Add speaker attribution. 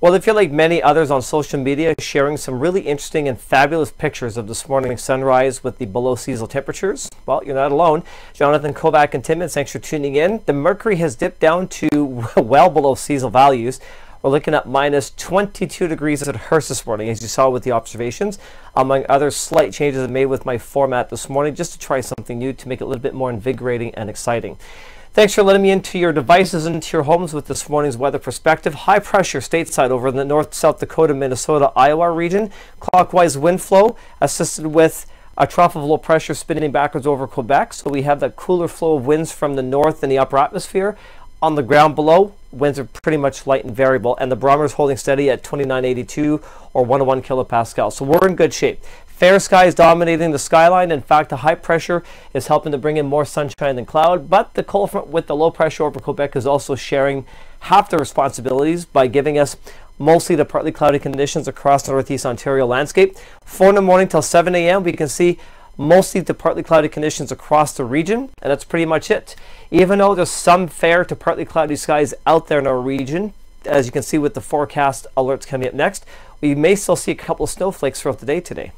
Speaker 1: Well, if you're like many others on social media, sharing some really interesting and fabulous pictures of this morning's sunrise with the below seasonal temperatures, well, you're not alone. Jonathan Kovac and Timmins, thanks for tuning in. The mercury has dipped down to well below seasonal values. We're looking at minus 22 degrees at Hearst this morning, as you saw with the observations. Among other slight changes I made with my format this morning, just to try something new to make it a little bit more invigorating and exciting. Thanks for letting me into your devices and into your homes with this morning's weather perspective. High pressure stateside over in the North, South Dakota, Minnesota, Iowa region. Clockwise wind flow assisted with a trough of low pressure spinning backwards over Quebec. So we have that cooler flow of winds from the north in the upper atmosphere. On the ground below, winds are pretty much light and variable, and the barometer is holding steady at 2982 or 101 kilopascal. So we're in good shape. Fair skies dominating the skyline. In fact, the high pressure is helping to bring in more sunshine than cloud, but the cold front with the low pressure over Quebec is also sharing half the responsibilities by giving us mostly the partly cloudy conditions across the northeast Ontario landscape. 4 in the morning till 7 a.m. we can see mostly to partly cloudy conditions across the region, and that's pretty much it. Even though there's some fair to partly cloudy skies out there in our region, as you can see with the forecast alerts coming up next, we may still see a couple of snowflakes throughout the day today.